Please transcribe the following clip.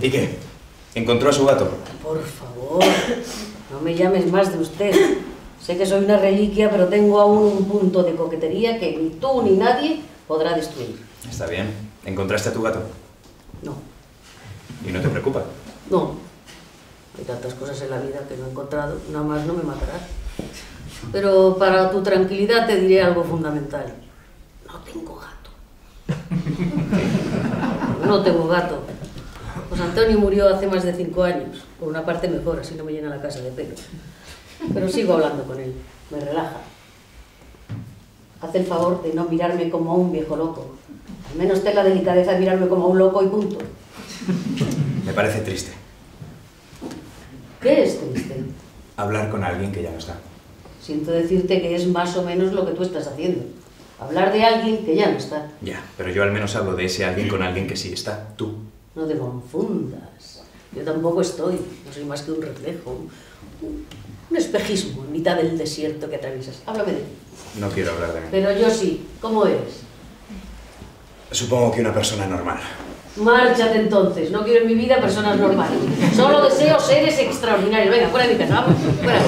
¿Y qué? ¿Encontró a su gato? Por favor, no me llames más de usted. Sé que soy una reliquia, pero tengo aún un punto de coquetería que ni tú ni nadie podrá destruir. Está bien. ¿Encontraste a tu gato? No, ¿Y no te preocupa? no. Hay tantas cosas en la vida que no he encontrado, nada más no me matará. Pero para tu tranquilidad te diré algo fundamental. No tengo gato. No tengo gato. Pues Antonio murió hace más de cinco años, por una parte mejor, así no me llena la casa de pelo. Pero sigo hablando con él, me relaja. Hace el favor de no mirarme como a un viejo loco. Al menos ten la delicadeza de mirarme como a un loco y punto. Me parece triste. ¿Qué es triste? Hablar con alguien que ya no está. Siento decirte que es más o menos lo que tú estás haciendo. Hablar de alguien que ya no está. Ya, pero yo al menos hablo de ese alguien con alguien que sí está. Tú. No te confundas. Yo tampoco estoy. No soy más que un reflejo. Un, un espejismo en mitad del desierto que atraviesas. Háblame de ti. No quiero hablar de mí. Pero yo sí. ¿Cómo eres? Supongo que una persona normal. Márchate entonces. No quiero en mi vida personas normales. Solo deseo seres extraordinarios. Venga, fuera de mi casa. Vamos. Fuera.